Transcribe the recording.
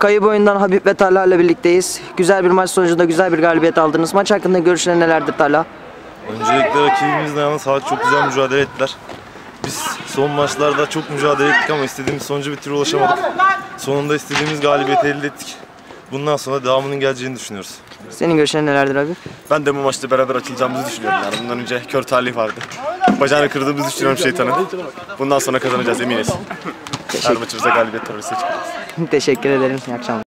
Kayıp oyundan Habib ve Talha ile birlikteyiz. Güzel bir maç sonucunda güzel bir galibiyet aldınız. Maç hakkında görüşlerin nelerdir Talha? Öncelikle rakibimizle yalnız sahada çok güzel mücadele ettiler. Biz son maçlarda çok mücadele ettik ama istediğimiz sonuca bir türlü ulaşamadık. Sonunda istediğimiz galibiyeti elde ettik. Bundan sonra devamının geleceğini düşünüyoruz. Senin görüşlerin nelerdir abi? Ben de bu maçta beraber açılacağımızı düşünüyorum yani. Bundan önce kör talih vardı. Bacağını kırdığımızı düşünüyorum şeytanın. Bundan sonra kazanacağız eminiz. Her maçımıza galibiyet töresi çıkacağız. Teşekkür ederim. İyi akşamlar.